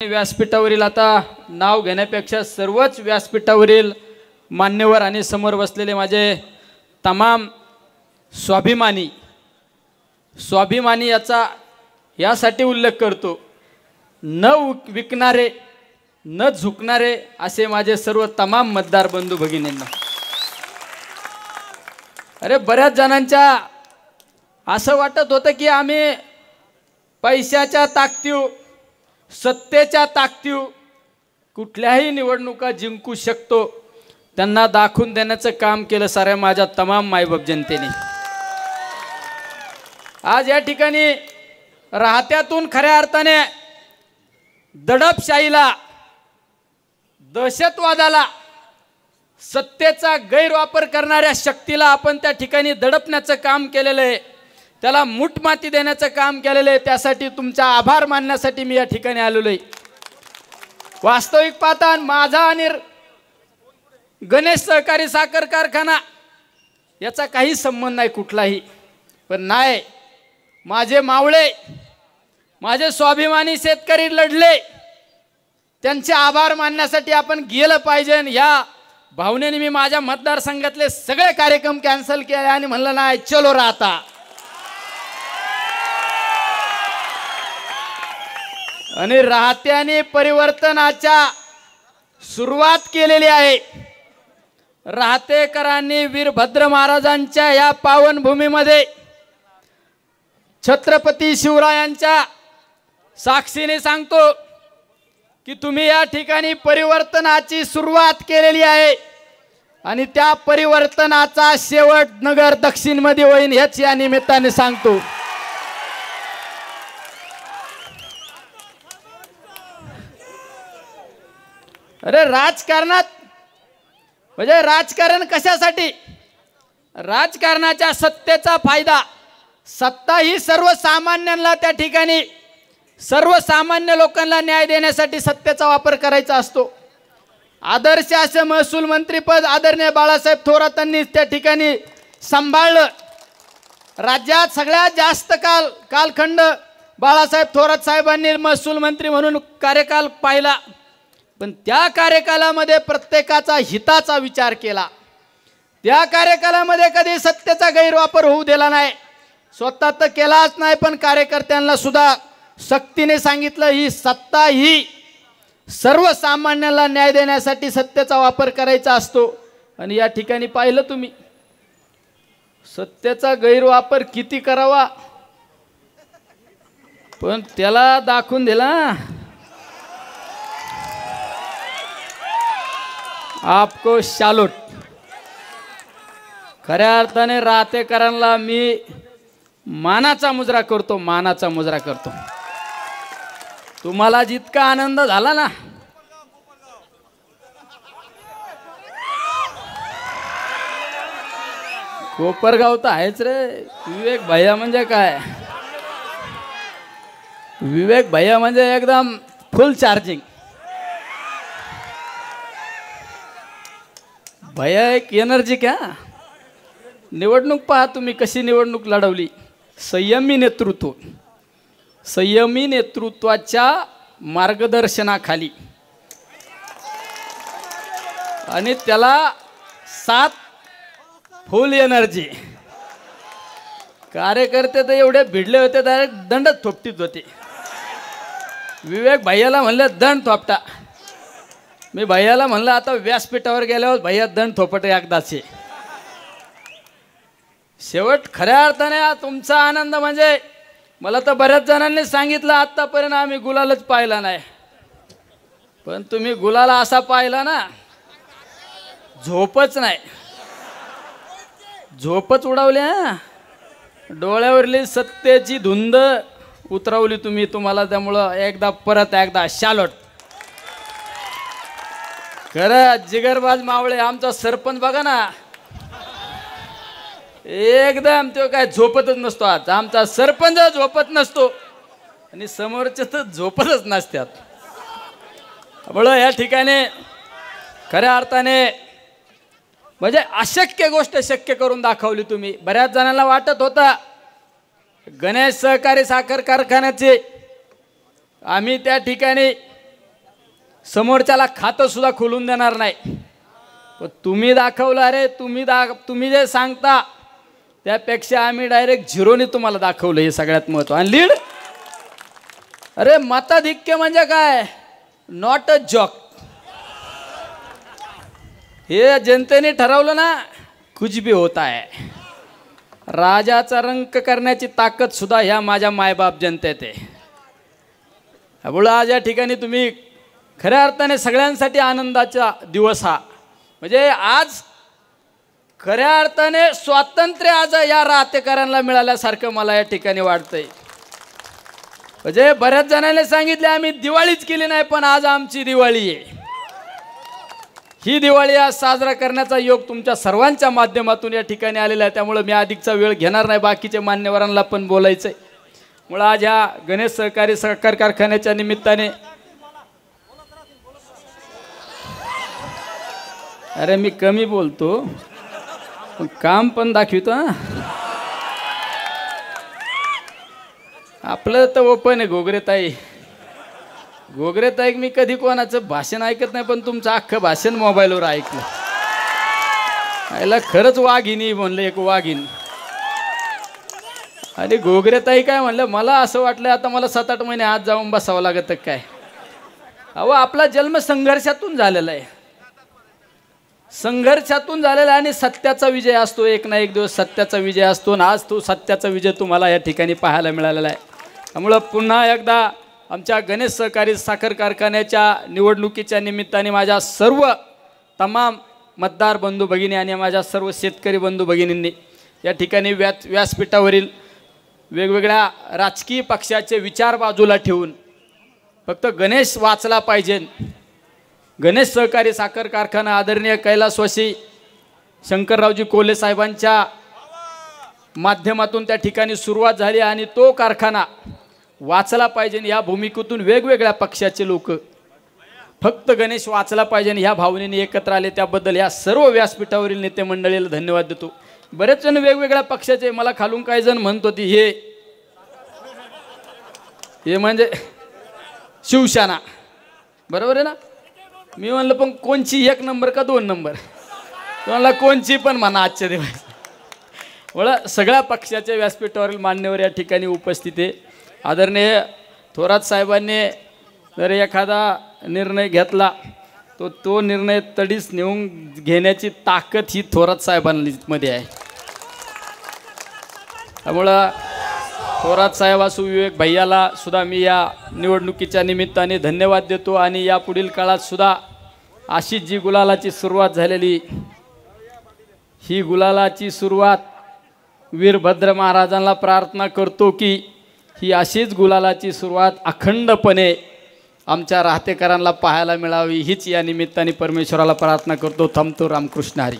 व्यासपीठावरील आता नाव घेण्यापेक्षा सर्वच व्यासपीठावरील मान्यवर आणि समोर बसलेले माझे तमाम स्वाभिमानी स्वाभिमानी याचा यासाठी उल्लेख करतो न विकणारे न झुकणारे असे माझे सर्व तमाम मतदार बंधू भगिनींना. अरे बऱ्याच जणांच्या असं वाटत होतं की आम्ही पैशाच्या ताकदीव सत्तेच्या ताकदीव कुठल्याही निवडणुका जिंकू शकतो त्यांना दाखवून देण्याचं काम केलं साऱ्या माझ्या तमाम मायबाप जनतेने. आज या ठिकाणी राहत्यातून खऱ्या अर्थाने दडपशाहीला दहशतवादाला सत्तेचा गैरवापर करणाऱ्या शक्तीला आपण त्या ठिकाणी दडपण्याचं काम केलेलं आहे. त्याला मूठमाती देण्याचं काम केलेलं आहे. त्यासाठी तुमचा आभार मानण्यासाठी मी या ठिकाणी आलेलो आहे. वास्तविक पाहता माझा आणि गणेश सहकारी साखर कारखाना याचा काही संबंध नाही कुठलाही. पण नाही माझे मावळे माझे स्वाभिमानी शेतकरी लढले. त्यांचे आभार मानण्यासाठी आपण गेलं पाहिजे आणि ह्या भावनेने मी माझ्या मतदारसंघातले सगळे कार्यक्रम कॅन्सल केले आणि म्हणलं नाही चलो राहता. आणि राहत्याने परिवर्तनाच्या सुरुवात केलेली आहे. राहतेकरांनी वीरभद्र महाराजांच्या या पावनभूमीमध्ये छत्रपती शिवरायांच्या साक्षीने सांगतो की तुम्ही या ठिकाणी परिवर्तनाची सुरुवात केलेली आहे आणि त्या परिवर्तनाचा शेवट नगर दक्षिणमध्ये होईल हेच या निमित्ताने सांगतो. अरे राजकारणात म्हणजे राजकारण कशासाठी? राजकारणाच्या सत्तेचा फायदा सत्ता ही सर्वसामान्यांना त्या ठिकाणी सर्वसामान्य लोकांना न्याय देण्यासाठी सत्तेचा वापर करायचा असतो. आदर्श असे महसूल मंत्रीपद आदरणीय बाळासाहेब थोरातांनी त्या ठिकाणी सांभाळलं. राज्यात सगळ्यात जास्त काल कालखंड बाळासाहेब थोरात साहेबांनी महसूल मंत्री म्हणून कार्यकाल पाहिला. पण त्या कार्यकालामध्ये प्रत्येकाचा हिताचा विचार केला. त्या कार्यकालामध्ये कधी सत्तेचा गैरवापर होऊ दिला नाही. स्वतः तर केलाच नाही पण कार्यकर्त्यांना सुद्धा सक्तीने सांगितलं ही सत्ता ही सर्वसामान्याला न्याय देण्यासाठी सत्तेचा वापर करायचा असतो. आणि या ठिकाणी पाहिलं तुम्ही सत्तेचा गैरवापर किती करावा? पण त्याला दाखवून दिला आपको शालोट। खऱ्या अर्थाने राहतेकरांना मी मानाचा मुजरा करतो मानाचा मुजरा करतो. तुम्हाला जितका आनंद झाला ना कोपरगाव तर आहेच रे. विवेक भैया म्हणजे काय? विवेक भैया म्हणजे एकदम फुल चार्जिंग भैया एक एनर्जी क्या निवडणूक पहा तुम्ही कशी निवडणूक लढवली. संयमी नेतृत्व. संयमी नेतृत्वाच्या मार्गदर्शनाखाली. आणि त्याला सात फुल एनर्जी कार्यकर्ते तर एवढे भिडले होते डायरेक्ट दंडच थोपटीत होते. विवेक भैयाला म्हणलं दंड थोपटा. मी भैयाला म्हणलं आता व्यासपीठावर गेल्यावर भैया दंड थोपट एकदाचे. शेवट खऱ्या अर्थाने तुमचा आनंद म्हणजे मला तर बऱ्याच जणांनी सांगितलं आत्तापर्यंत आम्ही गुलालच पाहिला नाही. पण तुम्ही गुलाला असा पाहिला ना झोपच नाही. झोपच उडावल्या हा. डोळ्यावरली सत्तेची धुंद उतरवली तुम्ही तुम्हाला त्यामुळं एकदा परत एकदा शालोट. खरं जिगरबाज मावळे आमचा सरपंच बघा ना. एकदम तो काय झोपतच नसतो आज. आमचा सरपंच झोपत नसतो. आणि समोरचे तर झोपतच नसतात. त्यामुळं या ठिकाणी खऱ्या अर्थाने म्हणजे अशक्य गोष्ट शक्य करून दाखवली तुम्ही. बऱ्याच जणांना वाटत होता गणेश सहकारी साखर कारखान्याचे. आम्ही त्या ठिकाणी समोरच्याला खातं सुद्धा खोलून देणार नाही. पण तुम्ही दाखवलं अरे तुम्ही दा तुम्ही जे सांगता त्यापेक्षा आम्ही डायरेक्ट झिरोने तुम्हाला दाखवलं हे सगळ्यात महत्त्व. आणि लीड अरे मताधिक्य म्हणजे काय? नॉट अ जॉक हे जनतेने ठरवलं ना कुछ भी होता आहे. राजाचा रंक करण्याची ताकद सुद्धा ह्या माझ्या मायबाप जनतेत आहे. बोला आज या ठिकाणी तुम्ही खऱ्या अर्थाने सगळ्यांसाठी आनंदाचा दिवस हा. म्हणजे आज खऱ्या अर्थाने स्वातंत्र्य आज या राहतेकरांना मिळाल्यासारखं मला या ठिकाणी वाटतंय. म्हणजे बऱ्याच जणांनी सांगितले आम्ही दिवाळीच केली नाही पण आज आमची दिवाळी आहे. ही दिवाळी आज साजरा करण्याचा योग तुमच्या सर्वांच्या माध्यमातून या ठिकाणी आलेला आहे. त्यामुळं मी अधिकचा वेळ घेणार नाही बाकीच्या मान्यवरांना पण बोलायचं आहे मुळं आज ह्या गणेश सहकारी सहकार कारखान्याच्या निमित्ताने अरे मी कमी बोलतो. पण काम पण दाखवितो हा. आपलं तर ओपन आहे घोगरेताई घोगरेताई मी कधी कोणाचं भाषण ऐकत नाही पण तुमचं अख्खं भाषण मोबाईलवर ऐकलं. याला खरंच वाघिनी म्हणलं एक वाघिन आणि घोगरेताई काय म्हणलं मला असं वाटलं आता मला सात आठ महिने आत जाऊन बसावं लागत काय? अहो आपला जन्म संघर्षातून झालेला आहे. संघर्षातून झालेला आणि सत्याचा विजय असतो. एक ना एक दिवस सत्याचा विजय असतो आणि आज तो सत्याचा विजय तुम्हाला या ठिकाणी पाहायला मिळालेला आहे. त्यामुळं पुन्हा एकदा आमच्या गणेश सहकारी साखर कारखान्याच्या निवडणुकीच्या निमित्ताने माझ्या सर्व तमाम मतदार बंधू भगिनी आणि माझ्या सर्व शेतकरी बंधू भगिनींनी या ठिकाणी व्यास व्यासपीठावरील वेगवेगळ्या राजकीय पक्षाचे विचार बाजूला ठेवून फक्त गणेश वाचला पाहिजे. गणेश सहकारी साखर कारखाना आदरणीय कैलासवासी शंकररावजी कोल्हे साहेबांच्या माध्यमातून त्या ठिकाणी सुरुवात झाली आणि तो कारखाना वाचला पाहिजे या भूमिकेतून वेगवेगळ्या पक्षाचे लोक फक्त गणेश वाचला पाहिजे ह्या भावनेने एकत्र आले. त्याबद्दल या सर्व व्यासपीठावरील नेते मंडळीला धन्यवाद देतो. बरेच जण वेगवेगळ्या पक्षाचे मला खालून काही जण म्हणत होती हे हे म्हणजे शिवसेना. बरोबर आहे ना? मी म्हणलं पण कोणची? एक नंबर का दोन नंबर? तुम्हाला कोणची पण म्हणा आजच्या दिवस. मला सगळ्या पक्षाच्या व्यासपीठावरील मान्यवर या ठिकाणी उपस्थित आहे. आदरणीय थोरात साहेबांनी जर एखादा निर्णय घेतला तो तो निर्णय तडीच नेऊन घेण्याची ताकद ही थोरात साहेबांमध्ये आहे. त्यामुळं थोरात साहेबा असू विवेक भैयाला सुद्धा मी या निवडणुकीच्या निमित्ताने धन्यवाद देतो आणि या पुढील काळात सुद्धा अशीच जी गुलालाची सुरुवात झालेली ही गुलालाची सुरुवात वीरभद्र महाराजांना प्रार्थना करतो की ही अशीच गुलालाची सुरुवात अखंडपणे आमच्या राहतेकरांना पाहायला मिळावी हीच या निमित्ताने परमेश्वराला प्रार्थना करतो. थांबतो रामकृष्ण हरी.